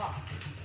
walk.